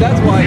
That's why.